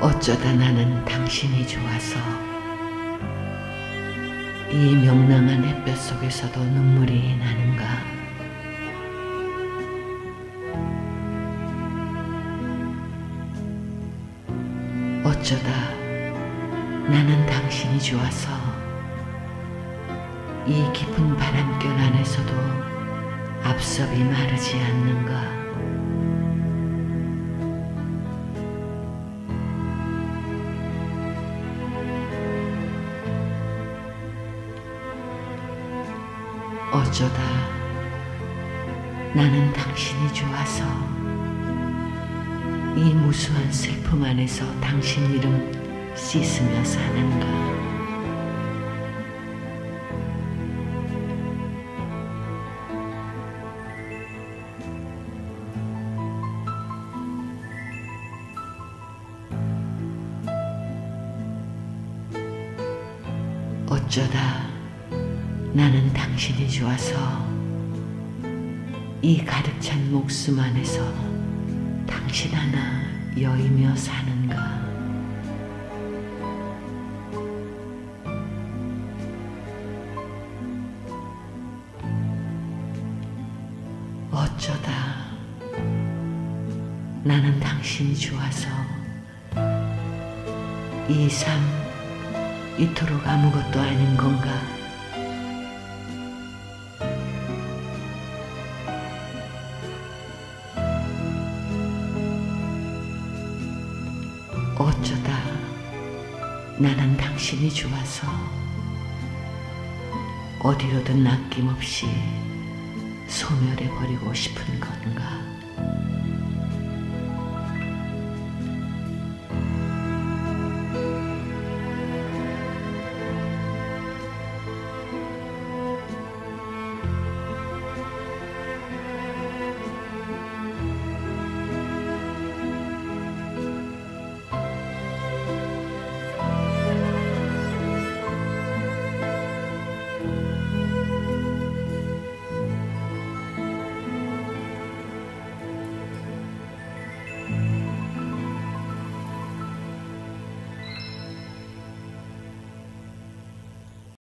어쩌다 나는 당신이 좋아서 이 명랑한 햇볕 속에서도 눈물이 나는가? 어쩌다 나는 당신이 좋아서 이 깊은 바람결 안에서도 앞섭이 마르지 않는가? 어쩌다 나는 당신이 좋아서 이 무수한 슬픔 안에서 당신 이름 씻으며 사는가. 어쩌다 나는 당신이 좋아서 이 가득 찬 목숨 안에서 당신 하나 여이며 사는가. 어쩌다 나는 당신이 좋아서 이 삶 이토록 아무것도 아닌 건가? 어쩌다 나는 당신이 좋아서 어디로든 아낌없이 소멸해버리고 싶은 건가?